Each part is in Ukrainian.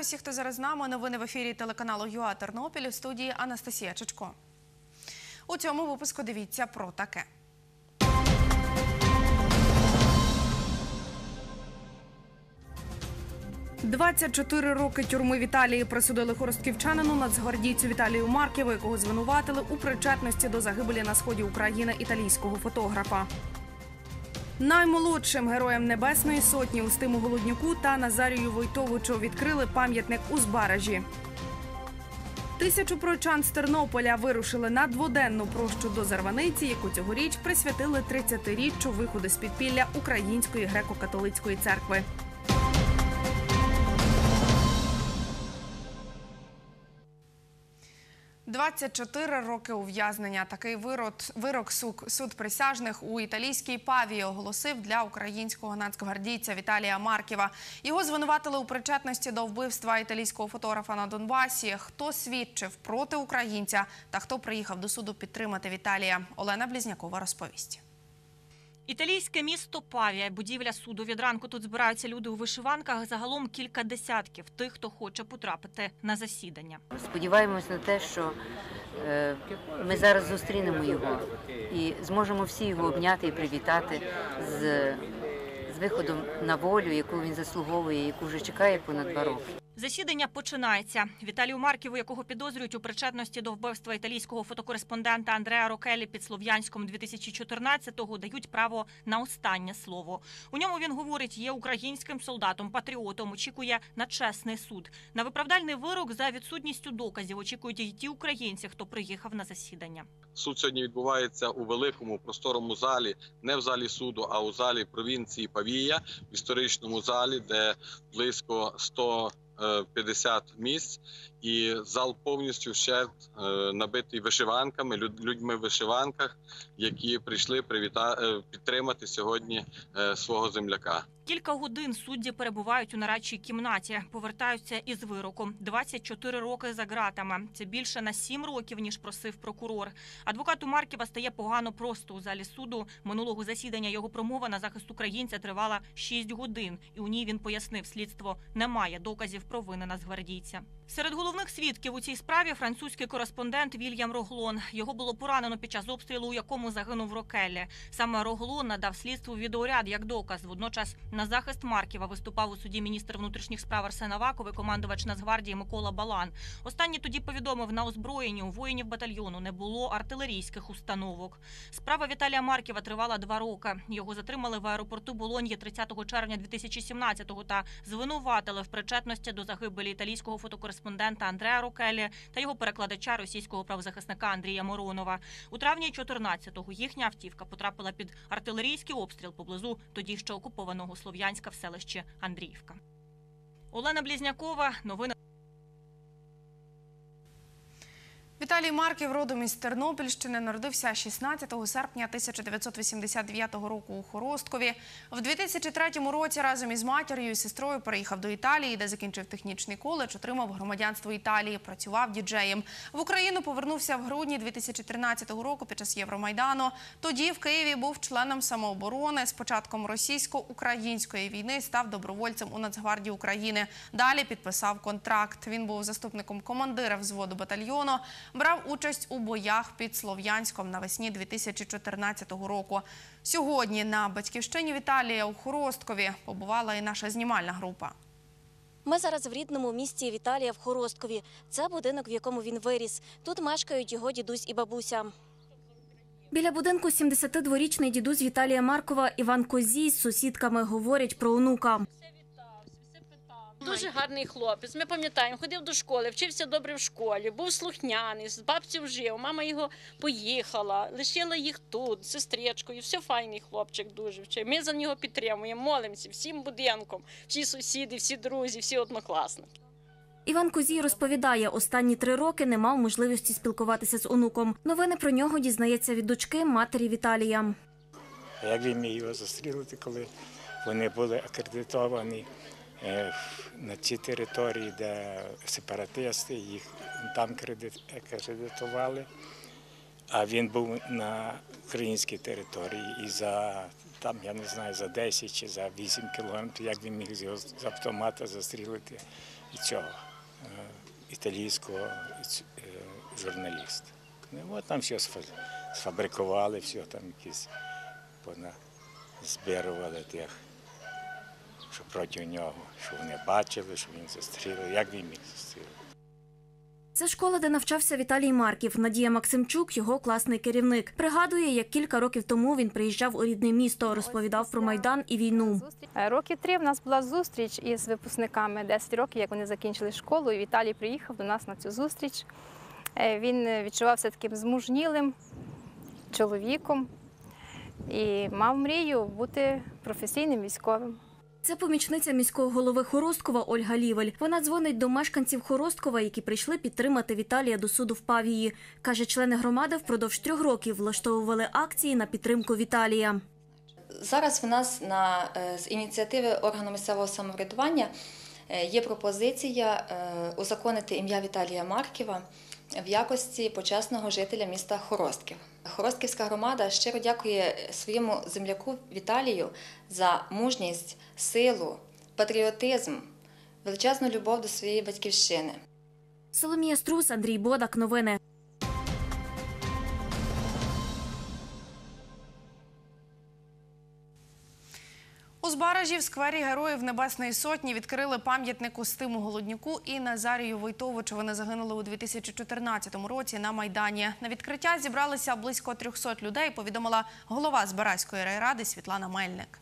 Вітаю всіх, хто зараз з нами. Новини в ефірі телеканалу ЮА Тернопіль у студії Анастасія Чечко. У цьому випуску дивіться про таке. «24 роки тюрми в Італії присудили хоростківчанину нацгвардійцю Віталію Марківу, якого звинуватили у причетності до загибелі на сході України італійського фотографа. Наймолодшим героям Небесної сотні Устиму Голоднюку та Назарію Войтовичу відкрили пам'ятник у Збаражі. Тисячу прочан з Тернополя вирушили на дводенну прощу до Зарваниці, яку цьогоріч присвятили 30-річчю виходу з підпілля Української греко-католицької церкви. «24 роки ув'язнення. Такий вирок, вирок сук, суд присяжних у італійській павії оголосив для українського нацгвардійця Віталія Марківа. Його звинуватили у причетності до вбивства італійського фотографа на Донбасі. Хто свідчив проти українця та хто приїхав до суду підтримати Віталія? Олена Блізнякова розповість. Італійське місто Павія, будівля суду. Від ранку тут збираються люди у вишиванках. Загалом кілька десятків тих, хто хоче потрапити на засідання. Сподіваємось на те, що е, ми зараз зустрінемо його і зможемо всі його обняти і привітати з, з виходом на волю, яку він заслуговує, яку вже чекає понад два роки. Засідання починається. Віталію Марківу, якого підозрюють у причетності до вбивства італійського фотокореспондента Андреа Рокелі під Слов'янськом 2014-го, дають право на останнє слово. У ньому він говорить, є українським солдатом, патріотом, очікує на чесний суд. На виправдальний вирок за відсутністю доказів очікують і ті українці, хто приїхав на засідання. Суд сьогодні відбувається у великому просторому залі, не в залі суду, а у залі провінції Павія, в історичному залі, де близько 150 Ah, PDCA Miss, і зал повністю ще набитий вишиванками, люд- людьми в вишиванках, які прийшли привіта... е, підтримати сьогодні е, свого земляка. Кілька годин судді перебувають у нарадчій кімнаті, повертаються із вироком. 24 роки за ґратами. Це більше на 7 років, ніж просив прокурор. Адвокату Марківа стає погано просто у залі суду. Минулого засідання його промова на захист українця тривала 6 годин, і у ній він пояснив, слідство не має доказів про вини нацгвардійця. Серед головних свідків у цій справі французький кореспондент Вільям Роглон. Його було поранено під час обстрілу, у якому загинув Рокеллі. Саме Роглон надав слідству відеоряд як доказ. Водночас на захист Марківа виступав у суді міністр внутрішніх справ Арсен Аваков і командувач Нацгвардії Микола Балан. Останній тоді повідомив, на озброєнні у воїнів батальйону не було артилерійських установок. Справа Віталія Марківа тривала два роки. Його затримали в аеропорту Болоньї 30 червня 2017-го та звинуватили в причетності до загибелі італійського фотокореспондента Андреа Рокелі та його перекладача російського правозахисника Андрія Моронова. У травні 14-го їхня автівка потрапила під артилерійський обстріл поблизу тоді ще окупованого Слов'янська в селищі Андріївка. Олена Блізнякова, новини. Віталій Марків родом із Тернопільщини народився 16 серпня 1989 року у Хоросткові. В 2003 році разом із матір'ю і сестрою переїхав до Італії, де закінчив технічний коледж, отримав громадянство Італії, працював діджеєм. В Україну повернувся в грудні 2013 року під час Євромайдану. Тоді в Києві був членом самооборони. З початком російсько-української війни став добровольцем у Нацгвардії України. Далі підписав контракт. Він був заступником командира взводу батальйону. Брав участь у боях під Слов'янськом навесні 2014 року. Сьогодні на батьківщині Віталія у Хоросткові побувала і наша знімальна група. Ми зараз в рідному місті Віталія в Хоросткові. Це будинок, в якому він виріс. Тут мешкають його дідусь і бабуся. Біля будинку 72-річний дідусь Віталія Маркова Іван Козій з сусідками говорять про онука. Дуже гарний хлопець. Ми пам'ятаємо, ходив до школи, вчився добре в школі, був слухняний, з бабців жив. Мама його поїхала, лишила їх тут, з сестричкою. Все файний хлопчик дуже вчив. Ми за нього підтримуємо, молимося всім будинком, всі сусіди, всі друзі, всі однокласники. Іван Козій розповідає, останні три роки не мав можливості спілкуватися з онуком. Новини про нього дізнається від дочки матері Віталія. Як він міг його застрілити, коли вони були акредитовані на цій території, де сепаратисти, їх там кредит- акредитували, а він був на українській території. І за там, я не знаю, за 10 чи за 8 кілометрів, як він міг з його з автомата застрілити і цього е, італійського е, журналіста. Ну, от там все сфабрикували, все там якісь пона збирували тих, що проти нього, що вони бачили, що він застрілив, як він міг застрілити. Це школа, де навчався Віталій Марків. Надія Максимчук, його класний керівник. Пригадує, як кілька років тому він приїжджав у рідне місто, розповідав про майдан і війну. Е, Років три в нас була зустріч із випускниками 10 років, як вони закінчили школу. І Віталій приїхав до нас на цю зустріч. Е, Він відчувався таким змужнілим чоловіком і мав мрію бути професійним військовим. Це помічниця міського голови Хоросткова Ольга Лівель. Вона дзвонить до мешканців Хоросткова, які прийшли підтримати Віталія до суду в Павії. Каже, члени громади впродовж трьох років влаштовували акції на підтримку Віталія. Зараз в нас на е, з ініціативи органу місцевого самоврядування е, є пропозиція е, узаконити ім'я Віталія Марківа в якості почесного жителя міста Хоростків. Хоростківська громада щиро дякує своєму земляку Віталію за мужність, силу, патріотизм, величезну любов до своєї батьківщини. Соломія Струс, Андрій Бодак. Новини. У в сквері Героїв Небесної Сотні відкрили пам'ятник Устиму Голоднюку і Назарію Войтовичу. Вони загинули у 2014 році на Майдані. На відкриття зібралися близько 300 людей, повідомила голова Збаразької райради Світлана Мельник.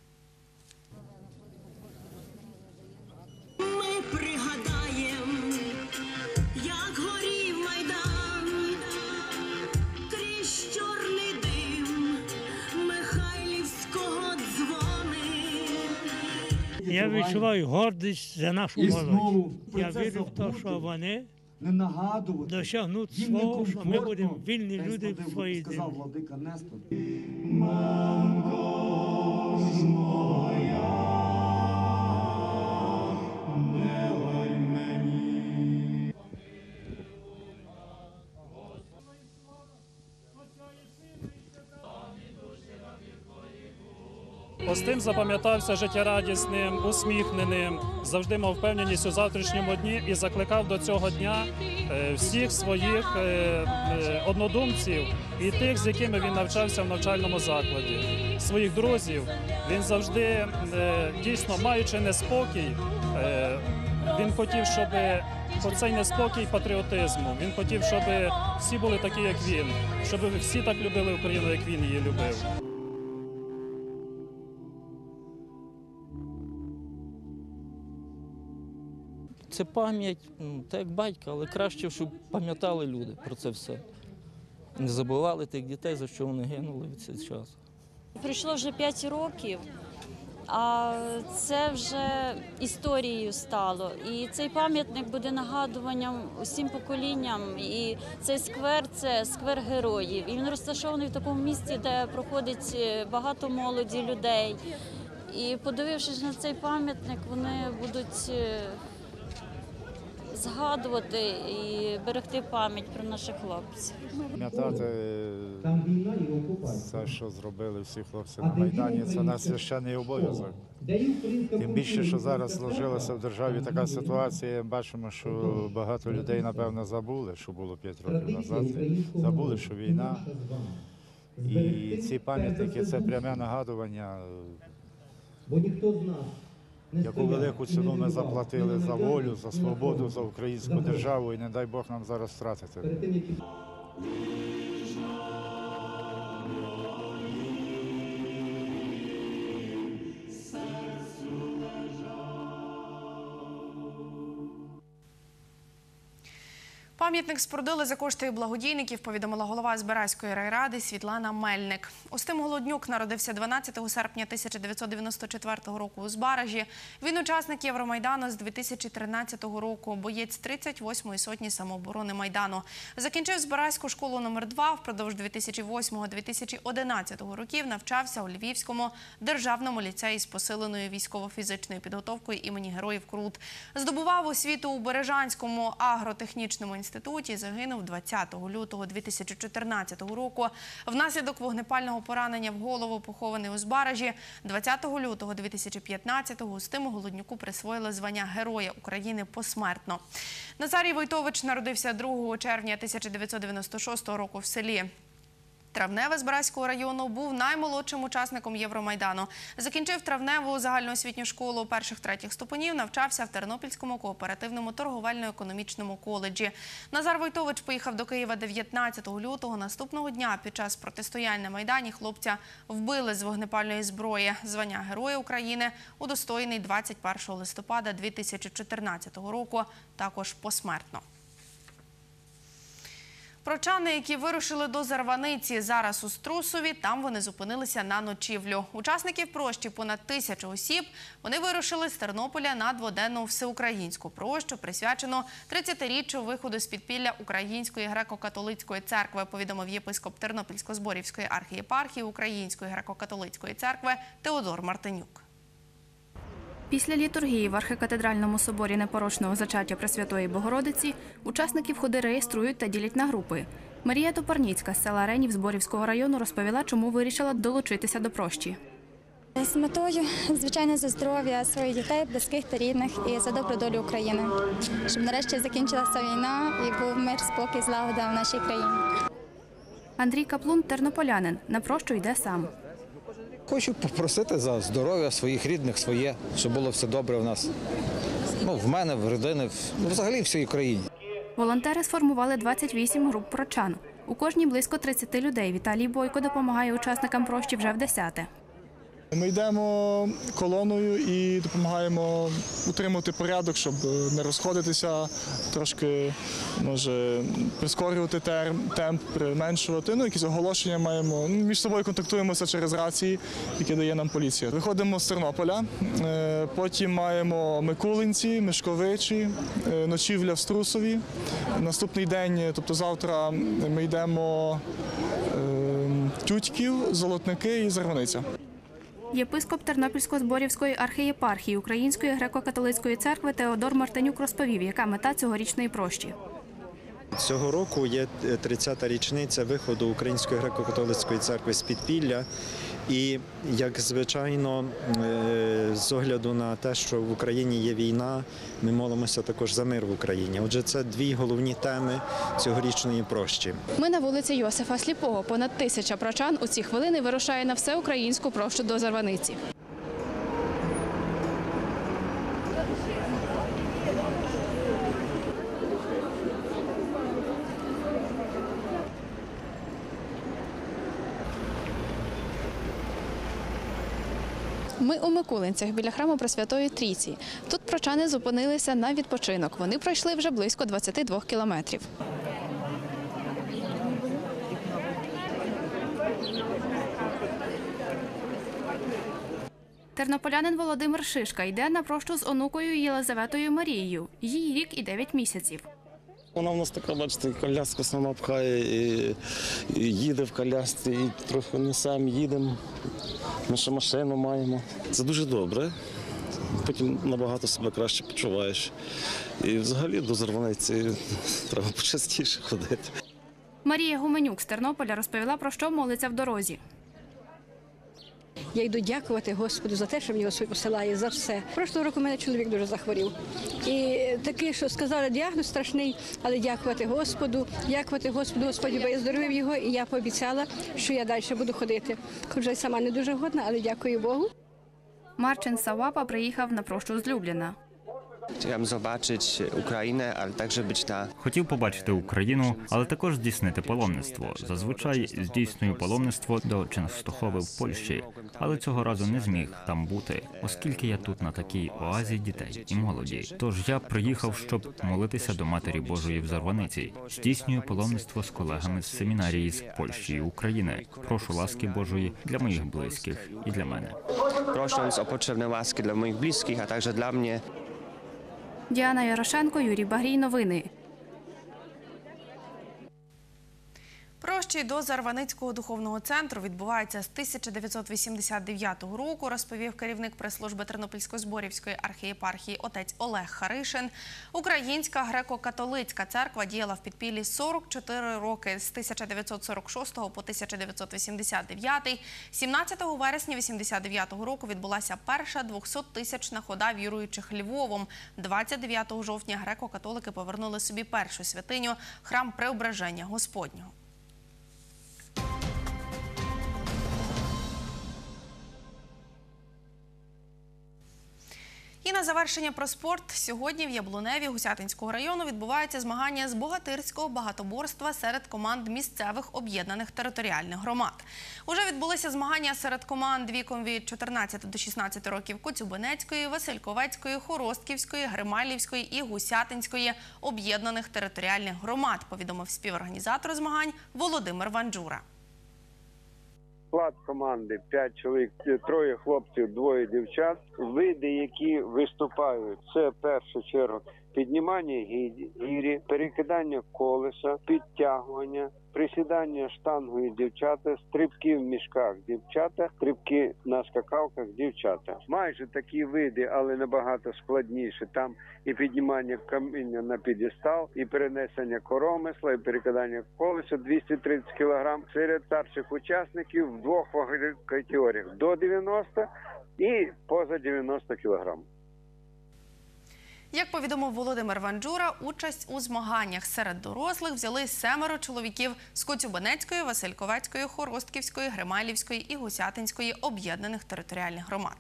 Я відчуваю гордість за нашу І молодь. Я вірю в те, що вони не нагадувати. досягнуть свого, що ми будемо вільні люди в своїй сказав землі. владика Нестор. Остим запам'ятався життєрадісним, усміхненим, завжди мав впевненість у завтрашньому дні і закликав до цього дня е, всіх своїх е, е, однодумців і тих, з якими він навчався в навчальному закладі, своїх друзів. Він завжди дійсно маючи неспокій. Він хотів, щоб оцей неспокій патріотизму. Він хотів, щоб всі були такі, як він, щоб всі так любили Україну, як він її любив. Це пам'ять, ну, так як батька, але краще, щоб пам'ятали люди про це все. Не забували тих дітей, за що вони гинули в цей час. Пройшло вже 5 років, а це вже історією стало. І цей пам'ятник буде нагадуванням усім поколінням. І цей сквер це сквер героїв. І він розташований в такому місці, де проходить е, багато молоді людей. І подивившись на цей пам'ятник, вони будуть е, згадувати і берегти пам'ять про наших хлопців. Пам'ятати все, що зробили всі хлопці на Майдані, це наш священний обов'язок. Тим більше, що зараз сложилася в державі така ситуація, бачимо, що багато людей, напевно, забули, що було 5 років назад. Забули, що війна. І ці пам'ятники це пряме нагадування, яку велику ціну ми заплатили за волю, за свободу, за українську державу, і не дай Бог нам зараз втратити. Пам'ятник спорудили за кошти благодійників, повідомила голова Збиразької райради Світлана Мельник. Устим Голоднюк народився 12 серпня 1994 року у Збаражі. Він учасник Євромайдану з 2013 року, боєць 38-ї сотні самооборони Майдану. Закінчив Збаразьку школу номер 2 впродовж 2008-2011 років навчався у Львівському державному ліцеї з посиленою військово-фізичною підготовкою імені Героїв Крут. Здобував освіту у Бережанському агротехнічному інституті інституті. Загинув 20 лютого 2014 року. Внаслідок вогнепального поранення в голову похований у Збаражі. 20 лютого 2015-го Устиму Голоднюку присвоїли звання Героя України посмертно. Назарій Войтович народився 2 червня 1996 року в селі. Травневе з району був наймолодшим учасником Євромайдану. Закінчив травневу загальноосвітню школу перших третіх ступенів, навчався в Тернопільському кооперативному торговельно-економічному коледжі. Назар Войтович поїхав до Києва 19 лютого. Наступного дня під час протистояння на Майдані хлопця вбили з вогнепальної зброї. Звання Героя України удостоєний 21 листопада 2014 року, також посмертно. Прочани, які вирушили до Зарваниці, зараз у Струсові. Там вони зупинилися на ночівлю. Учасників прощі понад тисячу осіб. Вони вирушили з Тернополя на дводенну всеукраїнську прощу, присвячену 30-річчю виходу з підпілля Української греко-католицької церкви. Повідомив єпископ Тернопільсько-Зборівської архієпархії Української греко-католицької церкви Теодор Мартинюк. Після літургії в архикатедральному соборі непорочного зачаття Пресвятої Богородиці учасників ходи реєструють та ділять на групи. Марія Топарніцька з села Ренів Зборівського району розповіла, чому вирішила долучитися до прощі. З метою, звичайно, за здоров'я своїх дітей, близьких та рідних і за добру долю України, щоб нарешті закінчилася війна і був мир, спокій, злагода в нашій країні. Андрій Каплун тернополянин. На прощу йде сам. Хочу попросити за здоров'я своїх рідних, своє, щоб було все добре в нас. Ну, в мене, в родини, ну, взагалі в всій країні. Волонтери сформували 28 груп прочан. У кожній близько 30 людей. Віталій Бойко допомагає учасникам прощі вже в десяте. Ми йдемо колоною і допомагаємо утримувати порядок, щоб е, не розходитися, трошки може прискорювати темп, применшувати. Ну, якісь оголошення маємо. Ну, Між собою контактуємося через рації, які дає нам поліція. Виходимо з Тернополя, е, потім маємо Микулинці, Мишковичі, е, ночівля в Струсові. Наступний день, тобто завтра, ми йдемо е, Тютьків, Золотники і Зарваниця. Єпископ Тернопільсько-Зборівської архієпархії Української греко-католицької церкви Теодор Мартинюк розповів, яка мета цьогорічної прощі. Цього року є 30-та річниця виходу Української греко-католицької церкви з підпілля. І як звичайно, е, з огляду на те, що в Україні є війна, ми молимося також за мир в Україні. Отже, це дві головні теми цьогорічної прощі. Ми на вулиці Йосифа Сліпого. Понад тисяча прочан у ці хвилини вирушає на всеукраїнську прощу до Зарваниці. Ми у Микулинцях біля храму Пресвятої Трійці. Тут прочани зупинилися на відпочинок. Вони пройшли вже близько 22 кілометрів. Тернополянин Володимир Шишка йде на прощу з онукою Єлизаветою Марією. Їй рік і 9 місяців. Вона в нас така, бачите, коляску сама пхає, і, і їде в колясці, і трохи не сам їдемо. Ми ще машину маємо. Це дуже добре. Потім набагато себе краще почуваєш. І взагалі до Зарваниці треба почастіше ходити. Марія Гуменюк з Тернополя розповіла, про що молиться в дорозі. Я йду дякувати Господу за те, що мені Господь посилає за все. Прошлого року мене чоловік дуже захворів. І такий, що сказали, діагноз страшний, але дякувати Господу, дякувати Господу, Господі виздоровив його, і я пообіцяла, що я далі буду ходити. Хоча я сама не дуже годна, але дякую Богу. Марчин Савапа приїхав на прощу з Любліна. Chciałem zobaczyć Ukrainę, ale także być na Хотів побачити Україну, але також здійснити паломництво. Зазвичай здійснюю паломництво до Ченстохови в Польщі, але цього разу не зміг там бути, оскільки я тут на такій оазі дітей і молоді. Тож я приїхав, щоб молитися до Матері Божої в Зарваниці. Здійснюю паломництво з колегами з семінарії з Польщі і України. Прошу ласки Божої для моїх близьких і для мене. prosząc o potrzebne łaski dla moich bliskich, a także dla mnie. Діана Ярошенко, Юрій Багрій. Новини. Найдорожчий до Зарваницького духовного центру відбувається з 1989 року, розповів керівник прес-служби Тернопільсько-Зборівської архієпархії отець Олег Харишин. Українська греко-католицька церква діяла в підпіллі 44 роки з 1946 по 1989. 17 вересня 89 року відбулася перша 200-тисячна хода віруючих Львовом. 29 жовтня греко-католики повернули собі першу святиню – храм Преображення Господнього. На завершення про спорт сьогодні в Яблуневі Гусятинського району відбуваються змагання з богатирського багатоборства серед команд місцевих об'єднаних територіальних громад. Уже відбулися змагання серед команд віком від 14 до 16 років Коцюбинецької, Васильковецької, Хоростківської, Грималівської і Гусятинської об'єднаних територіальних громад. Повідомив співорганізатор змагань Володимир Ванджура. Склад команди 5 чоловік, троє хлопців, двоє дівчат. Види, які виступають, це першу чергу піднімання гірі, перекидання колеса, підтягування, присідання штангою дівчата, стрибки в мішках дівчата, стрибки на скакалках дівчата. Майже такі види, але набагато складніше. Там і піднімання каміння на підістал, і перенесення коромисла, і перекидання колеса 230 кг. Серед старших учасників в двох вагових категоріях до 90 і поза 90 кг. Як повідомив Володимир Ванджура, участь у змаганнях серед дорослих взяли семеро чоловіків з Коцюбинецької, Васильковецької, Хоростківської, Грималівської і Гусятинської об'єднаних територіальних громад.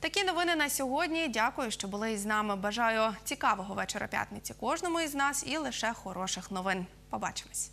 Такі новини на сьогодні. Дякую, що були із нами. Бажаю цікавого вечора п'ятниці кожному із нас і лише хороших новин. Побачимось.